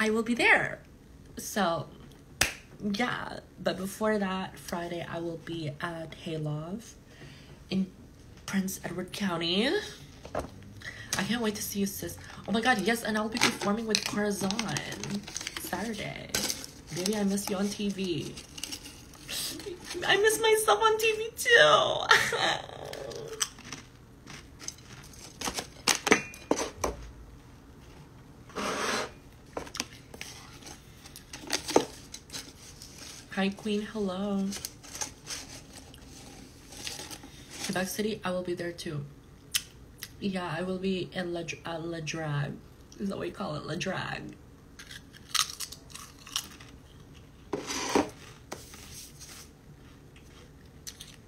I will be there. So, yeah. But before that, Friday, I will be at Hayloft in Prince Edward County. I can't wait to see you, sis. Oh my god, yes, and I'll be performing with Corazon Saturday. Baby, I miss you on TV. I miss myself on TV too. Hi, Queen. Hello. Quebec City, I will be there too. Yeah, I will be in La, uh, La Drag. Is that what you call it? La Drag.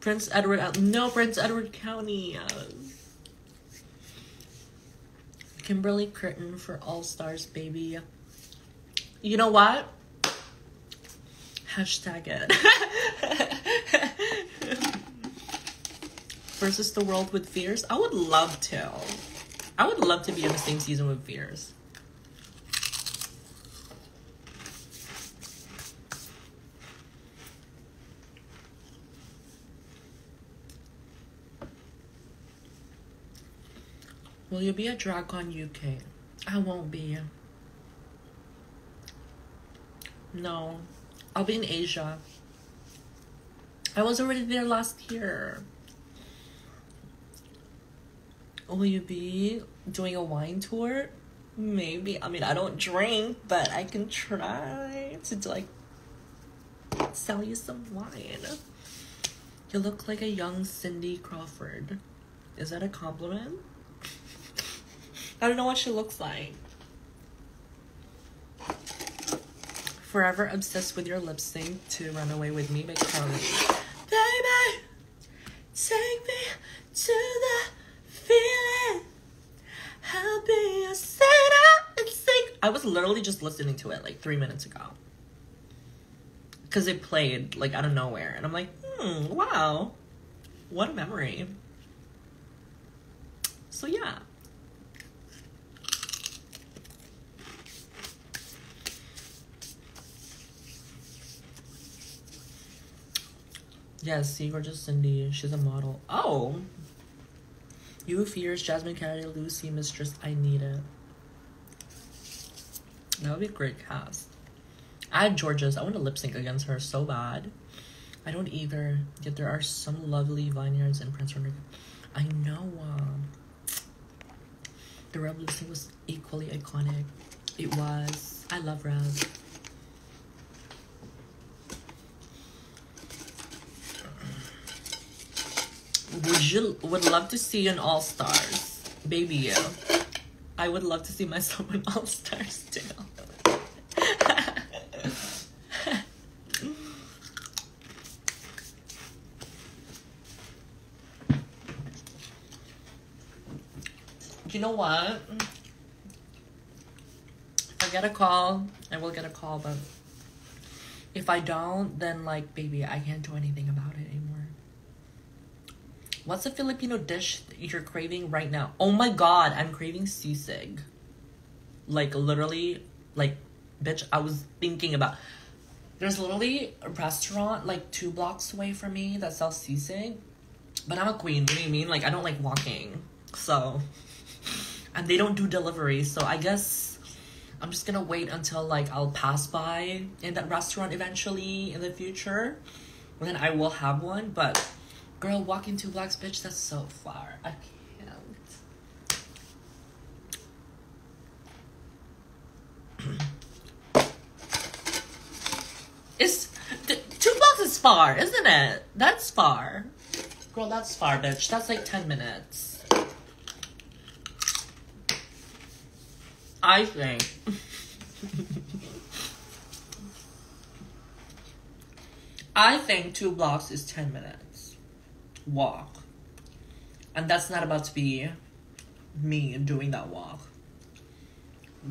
Prince Edward, uh, no, Prince Edward County. Uh, Kimberly Curtin for All Stars, baby. You know what? Hashtag it. Versus the world with Fierce. I would love to. I would love to be in the same season with Fierce. Will you be at DragCon UK? I won't be. No. I'll be in Asia. I was already there last year. Will you be doing a wine tour? Maybe. I mean, I don't drink, but I can try to like sell you some wine. You look like a young Cindy Crawford. Is that a compliment? I don't know what she looks like. Forever obsessed with your lip sync to Run Away With Me by Carly. Baby, take me to the feeling. I'll be a and sing. I was literally just listening to it like three minutes ago. Because it played like out of nowhere. And I'm like, hmm, wow. What a memory. So yeah. Yes, see gorgeous Cindy. She's a model. Oh. You Fierce, Jasmine Kennedy, Lucy, Mistress, I need it. That would be a great cast. I had Jorgeous. I want to lip sync against her so bad. I don't either. Yet there are some lovely vineyards in Prince Rupert. I know. Um, the Rev lip was equally iconic. It was. I love Rev. Would you would love to see an All Stars, baby? You. I would love to see myself in All Stars too. you know what? If I get a call, I will get a call, but if I don't, then like, baby, I can't do anything about it. What's a Filipino dish you're craving right now? Oh my god, I'm craving sisig. Like literally, like, bitch, I was thinking about. There's literally a restaurant like two blocks away from me that sells sisig. But I'm a queen, what do you mean? Like, I don't like walking. So. And they don't do delivery, so I guess I'm just gonna wait until like I'll pass by in that restaurant eventually in the future. And then I will have one, but Girl, walking two blocks, bitch, that's so far. I can't. it's two blocks is far, isn't it? That's far. Girl, that's far, bitch. That's like 10 minutes. I think. I think two blocks is 10 minutes walk. And that's not about to be me doing that walk.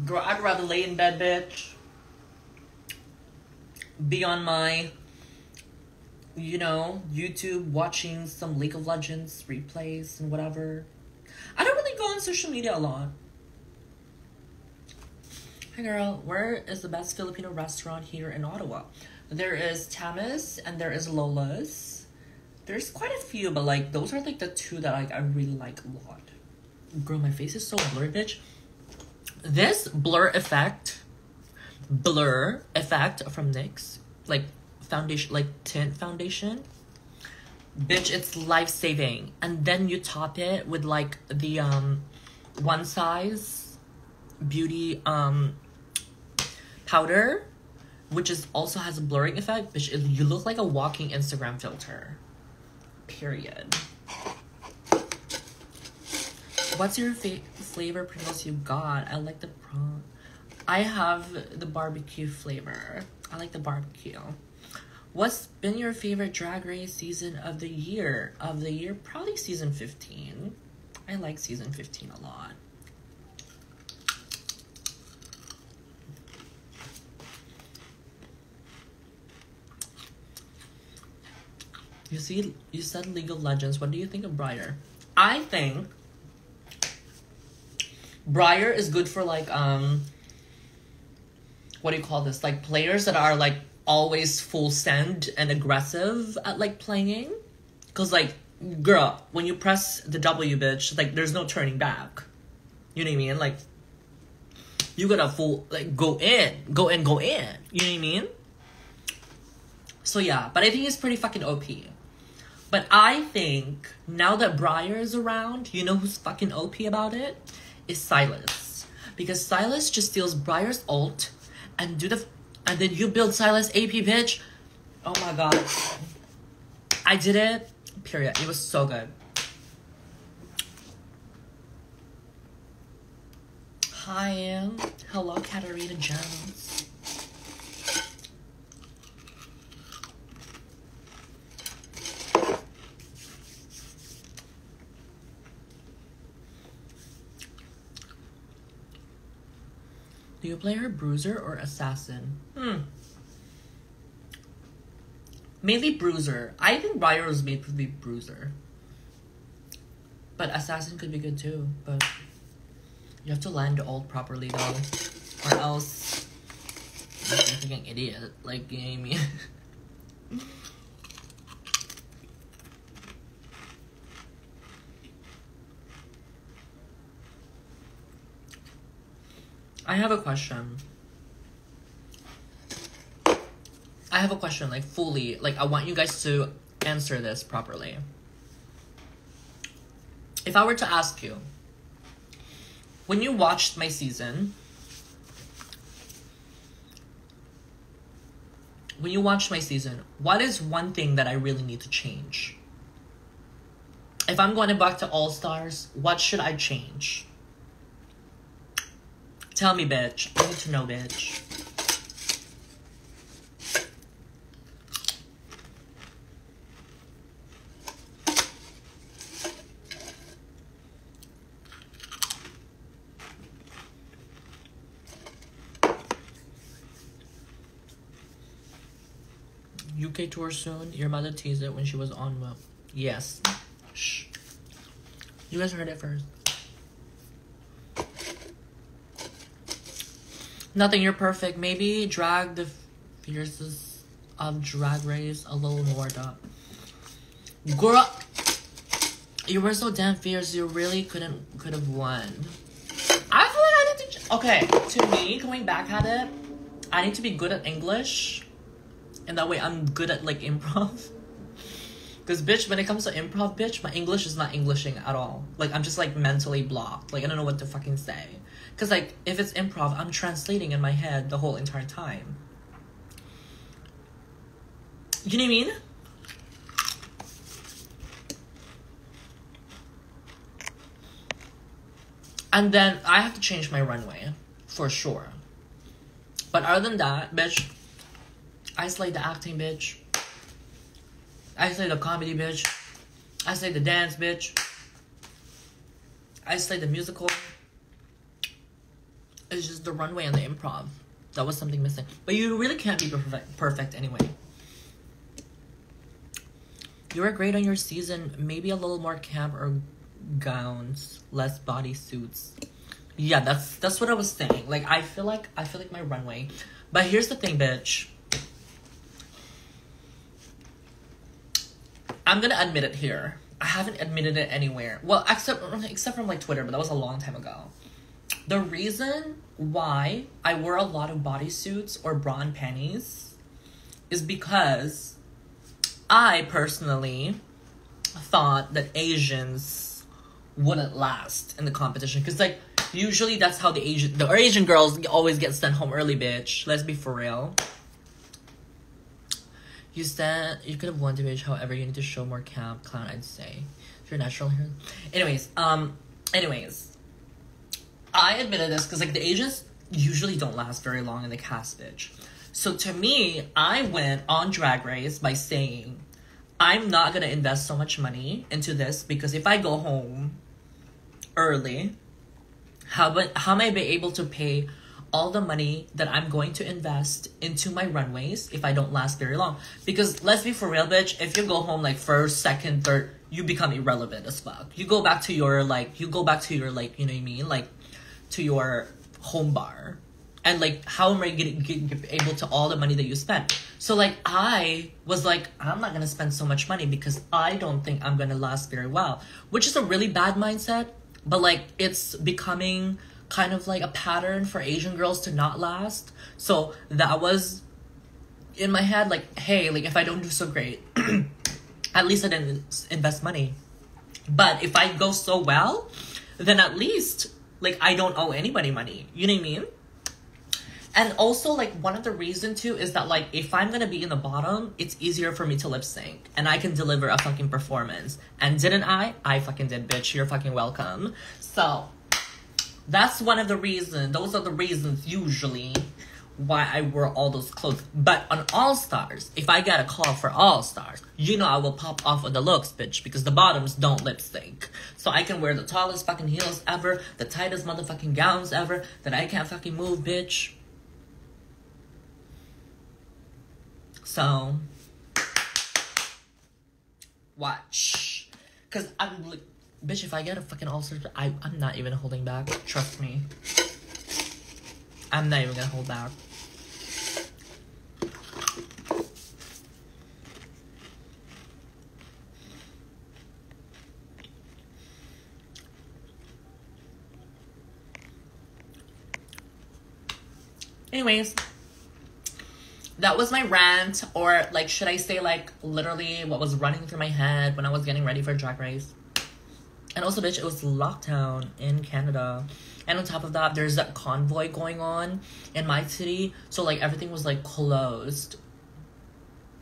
Girl, I'd rather lay in bed, bitch. Be on my, you know, YouTube watching some League of Legends replays and whatever. I don't really go on social media a lot. Hi, girl. Where is the best Filipino restaurant here in Ottawa? There is Tamis and there is Lola's. There's quite a few, but like those are like the two that like I really like a lot. Girl, my face is so blurry, bitch. This blur effect, blur effect from NYX, like foundation, like tint foundation. Bitch, it's life saving. And then you top it with like the um one size beauty um powder, which is also has a blurring effect. Bitch, it, you look like a walking Instagram filter. Period. What's your fa- flavor Pringles you got? I like the prawn. I have the barbecue flavor. I like the barbecue. What's been your favorite drag race season of the year? Of the year, probably season 15. I like season 15 a lot. You see, you said League of Legends. What do you think of Briar? I think Briar is good for like um what do you call this? Like players that are like always full send and aggressive at like playing. Cause like girl, when you press the W bitch, like there's no turning back. You know what I mean? Like you gotta full like go in, go in, go in. You know what I mean? So yeah, but I think it's pretty fucking OP. But I think now that Briar is around, you know who's fucking OP about it? Is Sylas. Because Sylas just steals Briar's ult and do the and then you build Sylas AP bitch. Oh my god. I did it. Period. It was so good. Hi. Hello, Katarina Jones. You play her bruiser or assassin? Hmm. Mainly bruiser. I think Briar was made for the bruiser. But assassin could be good too. But you have to land ult properly though. Or else you're a fucking idiot. Like you know what I mean? I have a question. I have a question, like fully. Like I want you guys to answer this properly. If I were to ask you, when you watched my season, when you watched my season, what is one thing that I really need to change? If I'm going back to All Stars, what should I change? Tell me, bitch. I need to know, bitch. UK tour soon. Your mother teased it when she was on well. Yes. Shh. You guys heard it first. Nothing, you're perfect. Maybe drag the fiercest of um, drag race a little more up. Girl, you were so damn fierce. You really couldn't could have won. I feel like I need to. Okay, to me, going back at it, I need to be good at English, and that way I'm good at like improv. Cause bitch, when it comes to improv, bitch, my English is not Englishing at all. Like I'm just like mentally blocked. Like I don't know what to fucking say. Cause like if it's improv, I'm translating in my head the whole entire time. You know what I mean? And then I have to change my runway for sure. But other than that, bitch, I slay the acting, bitch. I slay the comedy, bitch. I slay the dance, bitch. I slay the musical. It's just the runway and the improv. That was something missing. But you really can't be perfect, perfect anyway. You were great on your season. Maybe a little more camp or gowns, less body suits. Yeah, that's that's what I was saying. Like I feel like I feel like my runway. But here's the thing, bitch. I'm gonna admit it here. I haven't admitted it anywhere. Well, except except from like Twitter, but that was a long time ago. The reason why I wore a lot of bodysuits or bra and panties is because I personally thought that Asians wouldn't last in the competition because like usually that's how the Asian the Asian girls always get sent home early, bitch. Let's be for real. You said you could have the bitch, however, you need to show more camp clown, I'd say. If you're natural here. Anyways, um, anyways. I admitted this because like the Asians usually don't last very long in the cast bitch. So to me, I went on Drag Race by saying, I'm not gonna invest so much money into this because if I go home early, how but how am I be able to pay all the money that I'm going to invest into my runways if I don't last very long? Because let's be for real, bitch, if you go home like first, second, third, you become irrelevant as fuck. You go back to your like you go back to your like you know what I mean like to your home bar and like how am i getting get, able to all the money that you spent so like i was like i'm not gonna spend so much money because i don't think i'm gonna last very well which is a really bad mindset but like it's becoming kind of like a pattern for asian girls to not last so that was in my head like hey like if i don't do so great at least i didn't invest money but if i go so well then at least like I don't owe anybody money. You know what I mean? And also, like, one of the reason too is that, like, if I'm gonna be in the bottom, it's easier for me to lip sync and I can deliver a fucking performance. And didn't I? I fucking did, bitch. You're fucking welcome. So, that's one of the reasons, those are the reasons usually why I wear all those clothes. But on All Stars, if I get a call for All Stars, you know I will pop off of the looks, bitch, because the bottoms don't lip sync. So I can wear the tallest fucking heels ever, the tightest motherfucking gowns ever, that I can't fucking move, bitch. So, watch. Because I'm like, bitch, if I get a fucking ulcer, I, I'm not even holding back. Trust me. I'm not even gonna hold back. Anyways, that was my rant, or like, should I say, like, literally what was running through my head when I was getting ready for Drag Race. And also, bitch, it was lockdown in Canada. And on top of that, there's that convoy going on in my city. So, like, everything was, like, closed.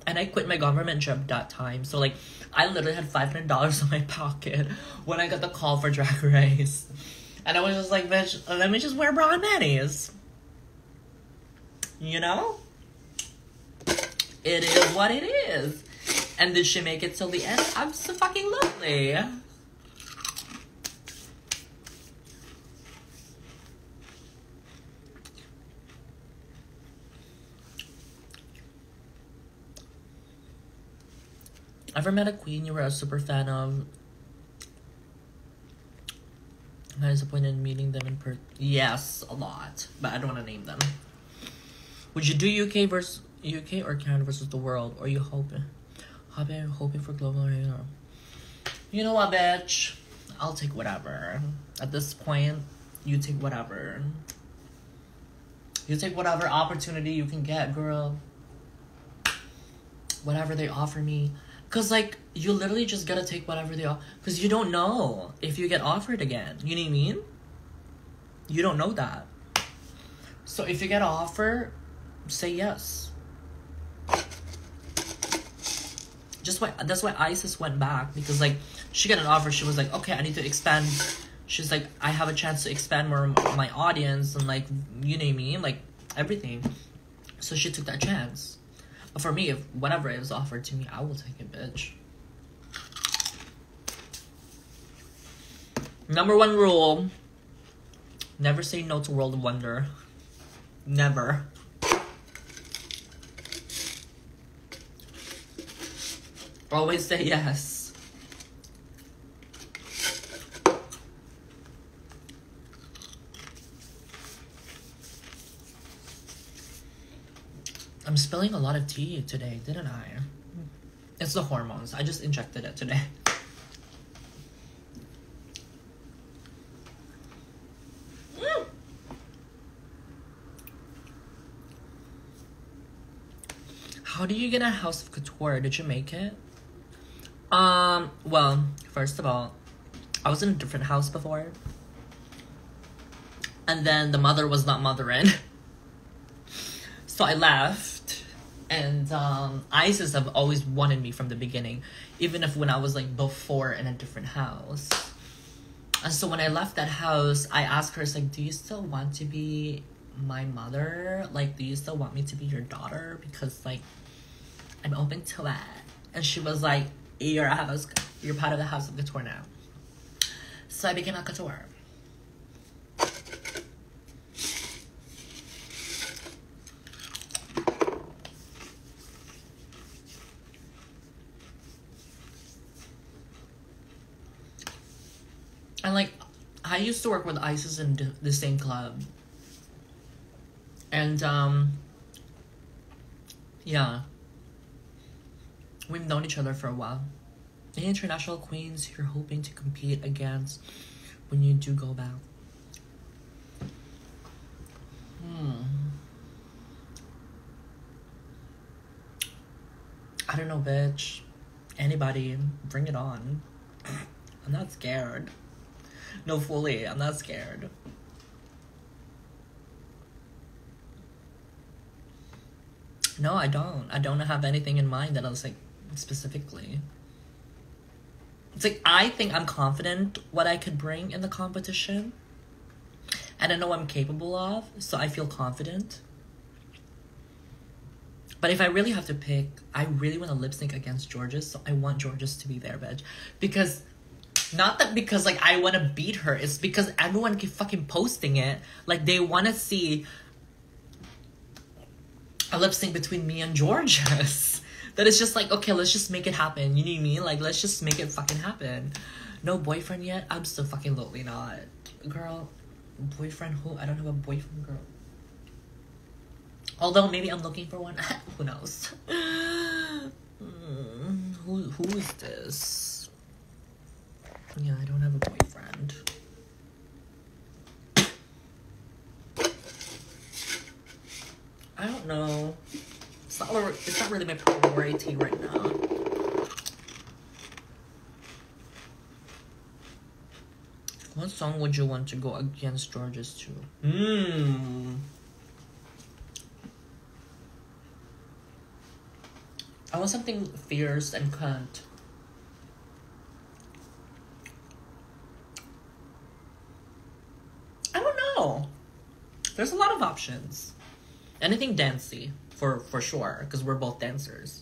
And I quit my government job that time. So, like, I literally had $500 in my pocket when I got the call for Drag Race. And I was just like, bitch, let me just wear bra and panties. You know? It is what it is. And did she make it till the end? Absolutely. Ever met a queen you were a super fan of? I'm disappointed in meeting them in person. Yes, a lot, but I don't want to name them. Would you do UK versus UK or Canada versus the world? Or are you hoping, hoping, hoping for global? You know what, bitch? I'll take whatever. At this point, you take whatever. You take whatever opportunity you can get, girl. Whatever they offer me. Cause like you literally just gotta take whatever they offer. Cause you don't know if you get offered again. You know what I mean? You don't know that. So if you get an offer, say yes. Just why that's why Icesis went back because like she got an offer. She was like, okay, I need to expand. She's like, I have a chance to expand more my audience and like you know what I mean, like everything. So she took that chance. For me, if whatever is offered to me, I will take it, bitch. Number one rule never say no to World of Wonder. Never. Always say yes. I'm spilling a lot of tea today, didn't I? It's the hormones. I just injected it today. Mm. How do you get a house of couture? Did you make it? Um, well, first of all, I was in a different house before. And then the mother was not mothering. So I left. And um, Icesis have always wanted me from the beginning, even if when I was like before in a different house. And so when I left that house, I asked her, like, do you still want to be my mother? Like, do you still want me to be your daughter? Because like, I'm open to it." And she was like, "You're a house, you're part of the house of couture now." So I became a couture. And like, I used to work with Icesis in the- same club. And um, yeah, we've known each other for a while. The international queens you're hoping to compete against when you do go back. Hmm. I don't know, bitch. Anybody, bring it on. I'm not scared. No, fully, I'm not scared. No, I don't. I don't have anything in mind that I was like specifically. It's like I think I'm confident what I could bring in the competition. And I know I'm capable of, so I feel confident. But if I really have to pick, I really want to lip sync against Jorgeous, so I want Jorgeous to be there, bitch. Because not that because like I want to beat her, it's because everyone keep fucking posting it. Like they want to see a lip sync between me and Jorgeous. that is just like, okay, let's just make it happen. You know what I mean? Like, let's just make it fucking happen. No boyfriend yet? I'm so fucking lonely not. Girl, boyfriend who? I don't have a boyfriend, girl. Although maybe I'm looking for one. who knows? Hmm, who, who is this? Yeah, I don't have a boyfriend. I don't know. It's not, really- it's not really my priority right now. What song would you want to go against Jorgeous to? Hmm. I want something fierce and cunt. I don't know. There's a lot of options. Anything dancey for for sure, because we're both dancers.